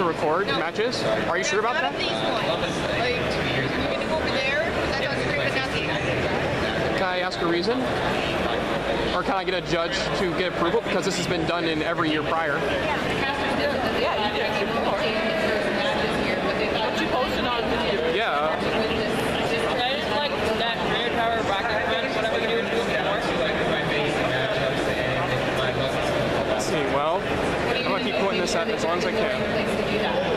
record matches. Are you sure about that? of these ones. Like, you're gonna go over there, that's on screen, but not these. Can I ask a reason? Or can I get a judge to get approval? Because this has been done in every year prior. Yeah, you did it before. But you posted on video. Yeah. I didn't like that Trainer Tower bracket event, whatever you were doing before. Let's see. Well, I'm gonna keep putting this up as long as I can do that.